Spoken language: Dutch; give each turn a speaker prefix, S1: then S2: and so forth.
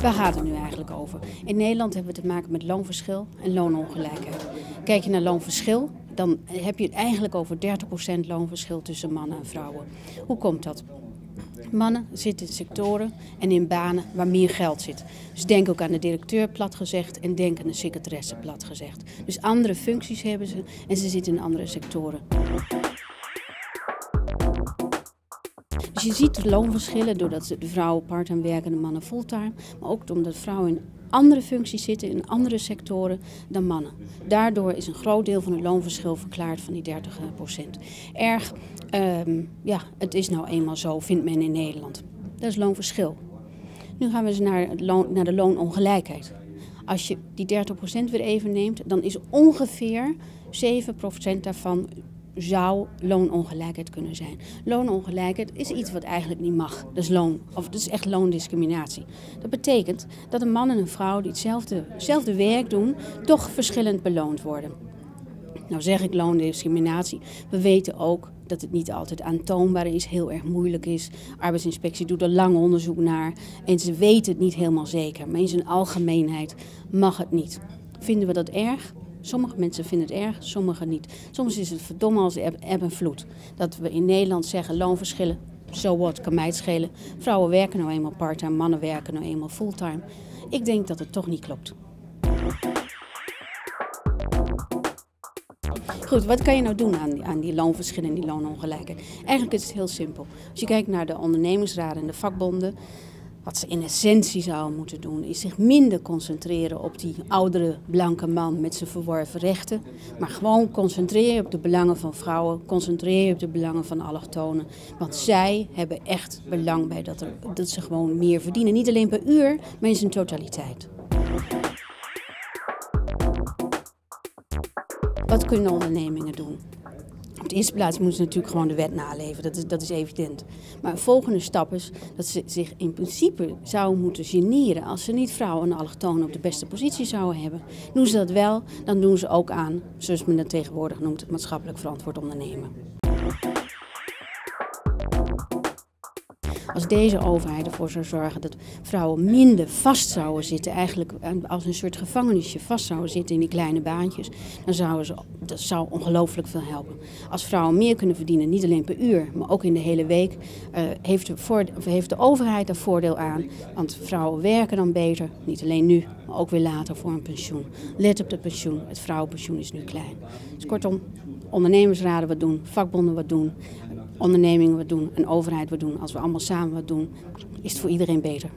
S1: Waar gaat het nu eigenlijk over? In Nederland hebben we te maken met loonverschil en loonongelijkheid. Kijk je naar loonverschil, dan heb je het eigenlijk over 30% loonverschil tussen mannen en vrouwen. Hoe komt dat? Mannen zitten in sectoren en in banen waar meer geld zit. Dus denk ook aan de directeur plat gezegd en denk aan de secretaresse plat gezegd. Dus andere functies hebben ze en ze zitten in andere sectoren. Je ziet loonverschillen doordat de vrouwen part-time werken en de mannen fulltime. Maar ook omdat vrouwen in andere functies zitten, in andere sectoren dan mannen. Daardoor is een groot deel van het loonverschil verklaard van die 30 procent. Erg, um, ja, het is nou eenmaal zo, vindt men in Nederland. Dat is loonverschil. Nu gaan we eens naar, naar de loonongelijkheid. Als je die 30% weer even neemt, dan is ongeveer 7% daarvan zou loonongelijkheid kunnen zijn. Loonongelijkheid is iets wat eigenlijk niet mag. Dat is loon, of dat echt loondiscriminatie. Dat betekent dat een man en een vrouw die hetzelfde, hetzelfde werk doen, toch verschillend beloond worden. Nou zeg ik loondiscriminatie. We weten ook dat het niet altijd aantoonbaar is, heel erg moeilijk is. Arbeidsinspectie doet er lang onderzoek naar en ze weten het niet helemaal zeker. Maar in zijn algemeenheid mag het niet. Vinden we dat erg? Sommige mensen vinden het erg, sommigen niet. Soms is het verdomme als eb, en vloed. Dat we in Nederland zeggen loonverschillen, so what, kan mij het schelen. Vrouwen werken nou eenmaal parttime, mannen werken nou eenmaal fulltime. Ik denk dat het toch niet klopt. Goed, wat kan je nou doen aan die, aan die loonverschillen en die loonongelijkheid? Eigenlijk is het heel simpel. Als je kijkt naar de ondernemingsraden en de vakbonden, wat ze in essentie zouden moeten doen, is zich minder concentreren op die oudere blanke man met zijn verworven rechten. Maar gewoon concentreren op de belangen van vrouwen, concentreer je op de belangen van allochtonen. Want zij hebben echt belang bij dat, er, dat ze gewoon meer verdienen. Niet alleen per uur, maar in zijn totaliteit. Wat kunnen ondernemingen doen? Op de eerste plaats moeten ze natuurlijk gewoon de wet naleven, dat is, dat is evident. Maar een volgende stap is dat ze zich in principe zouden moeten generen als ze niet vrouwen en allochtonen op de beste positie zouden hebben. Doen ze dat wel, dan doen ze ook aan, zoals men dat tegenwoordig noemt, maatschappelijk verantwoord ondernemen. Als deze overheid ervoor zou zorgen dat vrouwen minder vast zouden zitten, eigenlijk als een soort gevangenisje vast zouden zitten in die kleine baantjes, dan zouden ze, dat zou ongelooflijk veel helpen. Als vrouwen meer kunnen verdienen, niet alleen per uur, maar ook in de hele week, uh, heeft, de heeft de overheid daar voordeel aan. Want vrouwen werken dan beter, niet alleen nu, maar ook weer later voor een pensioen. Let op het pensioen, het vrouwenpensioen is nu klein. Dus kortom, ondernemersraden wat doen, vakbonden wat doen, ondernemingen wat doen en overheid wat doen. Als we allemaal samen wat doen, is het voor iedereen beter.